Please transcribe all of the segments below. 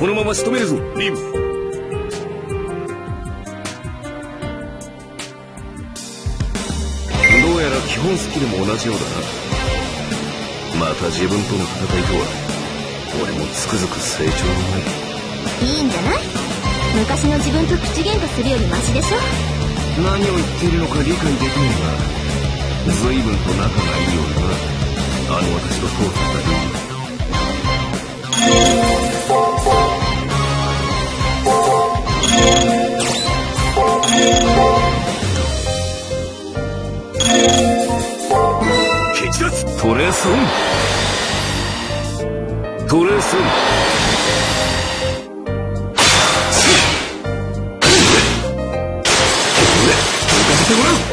このまま仕留めるぞリムどうやら基本スキルも同じようだな。また自分との戦いとは俺もつくづく成長がないいいんじゃない？昔の自分と口喧嘩するよりマシでしょ？何を言っているのか理解できないが随分と仲がいいようだなあの私と通っただけトレーソントレーソンてもらう。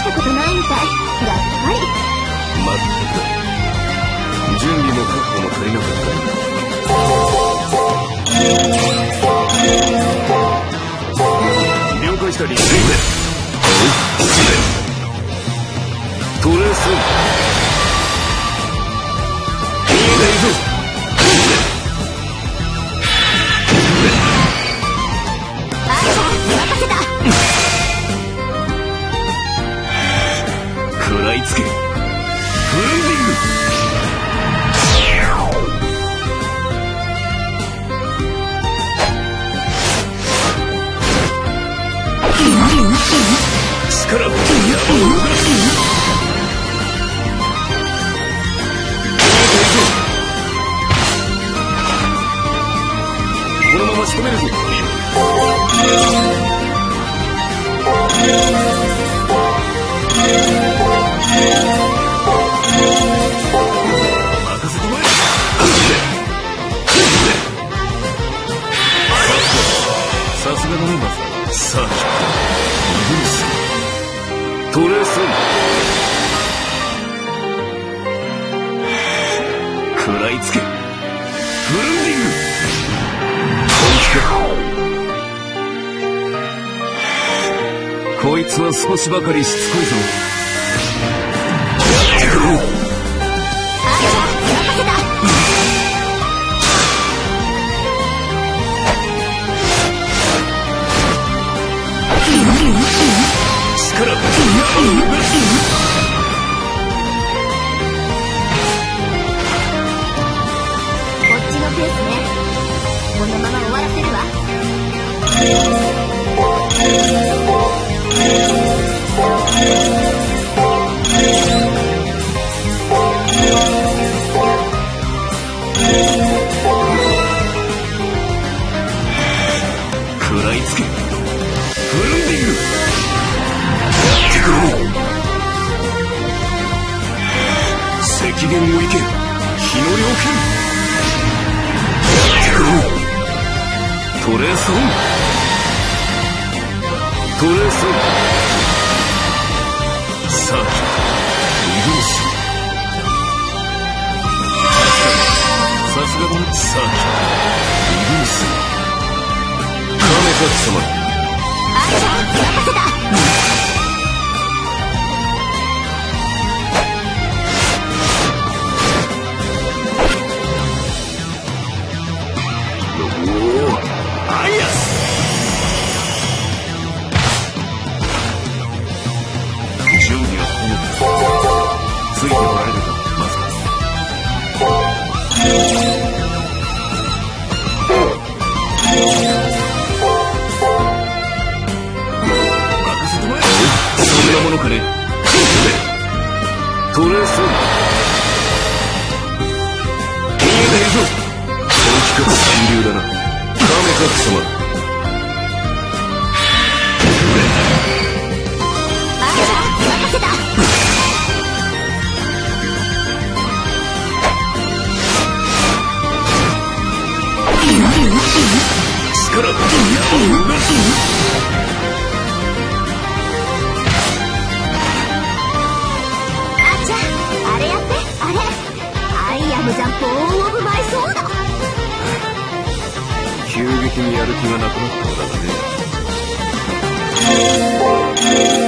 したことないみたい。やっぱりまったく準備も確保も足りなかったまま仕留めるぞ。さすがだねマサさあイグストレース食らいつけ。フルンディング。こいつは少しばかりしつこいぞ。力。限を行け日の両剣トレーソン。トレーソン。さあ移動しさすがださあ移動す亀か貴様。ついておられるかマス任せてもらえそんなものかねトレー。ス見えないぞク様力を動かすにやる気がなくなったのだがね。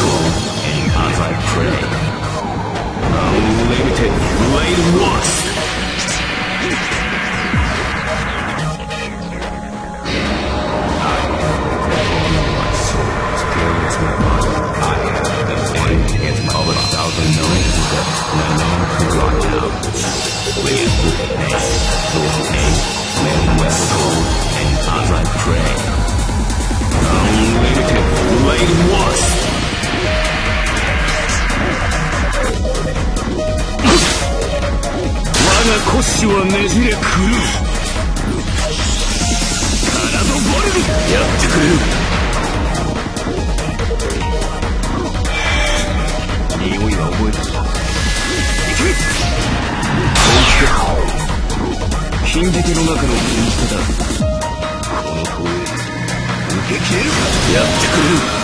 as I pray. Unlimited blade one. 我が腰はねじれ狂う。カナドボルブやってくれる。匂いは覚えたぞ行け。本気か金字手の中の金字手だ。この投影受け切れるか？やってくれる。